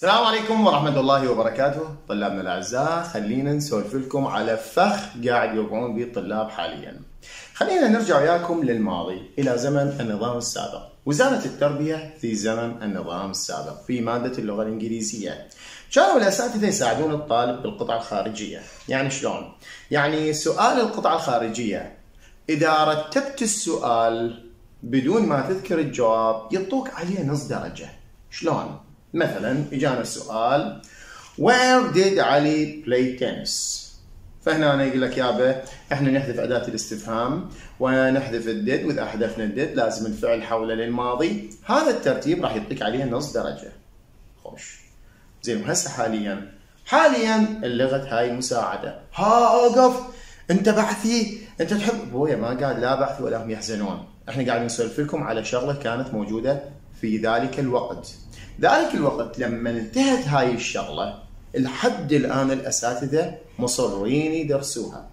السلام عليكم ورحمة الله وبركاته طلابنا الأعزاء خلينا نسولف لكم على فخ قاعد يوقعون به الطلاب حاليا. خلينا نرجع وياكم للماضي إلى زمن النظام السابق. وزارة التربية في زمن النظام السابق في مادة اللغة الإنجليزية. كانوا الأساتذة يساعدون الطالب بالقطع الخارجية. يعني شلون؟ يعني سؤال القطعة الخارجية إذا رتبت السؤال بدون ما تذكر الجواب يعطوك عليه نص درجة. شلون؟ مثلا إجانا السؤال Where did علي play tennis؟ فهنا أنا يقول لك يابا إحنا نحذف أداة الاستفهام ونحذف الديد وإذا حذفنا الديد لازم الفعل حوله للماضي. هذا الترتيب راح يعطيك عليه نص درجة. خوش. زين وهسه حاليا. حاليا اللغة هاي مساعدة. ها أوقف. أنت بحثي. أنت تحب. ابويا ما قاعد لا بحث ولا هم يحزنون. إحنا قاعدين نسولف لكم على شغلة كانت موجودة في ذلك الوقت. ذلك الوقت لما انتهت هاي الشغلة لحد الآن الأساتذة مصرين يدرسوها.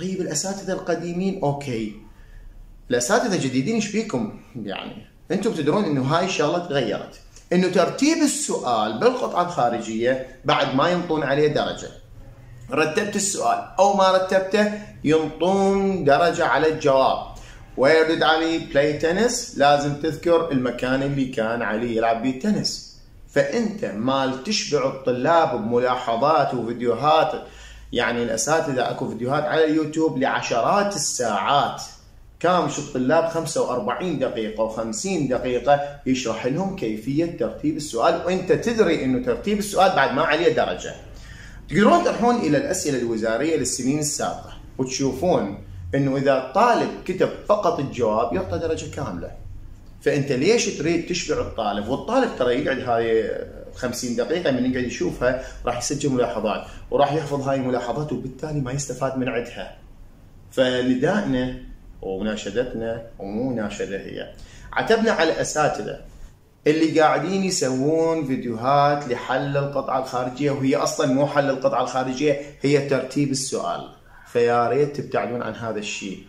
طيب الأساتذة القديمين أوكي. الأساتذة الجديدين إيش بيكم يعني أنتم تدرون إنه هاي الشغلة تغيرت. إنه ترتيب السؤال بالقطعة الخارجية بعد ما ينطون عليه درجة. رتبت السؤال. أو ما رتبته ينطون درجة على الجواب. Where did علي play tennis؟ لازم تذكر المكان اللي كان علي يلعب بيه تنس فأنت مال تشبع الطلاب بملاحظات وفيديوهات يعني الأساتذة أكو فيديوهات على اليوتيوب لعشرات الساعات كامش الطلاب 45 دقيقة و50 دقيقة يشرح لهم كيفية ترتيب السؤال وأنت تدري إنه ترتيب السؤال بعد ما عليه درجة. تقدرون تروحون إلى الأسئلة الوزارية للسنين السابقة وتشوفون إنه إذا الطالب كتب فقط الجواب يعطى درجة كاملة. فأنت ليش تريد تشبع الطالب؟ والطالب ترى يقعد هاي 50 دقيقة من يقعد يشوفها راح يسجل ملاحظات وراح يحفظ هاي الملاحظات وبالتالي ما يستفاد من عندها فندائنا ومناشدتنا ومو مناشده هي. عتبنا على الاساتذه اللي قاعدين يسوون فيديوهات لحل القطعة الخارجية وهي أصلا مو حل القطعة الخارجية هي ترتيب السؤال. فيا ريت تبتعدون عن هذا الشيء.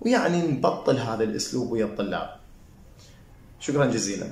ويعني نبطل هذا الأسلوب ويا الطلاب. شكرا جزيلا.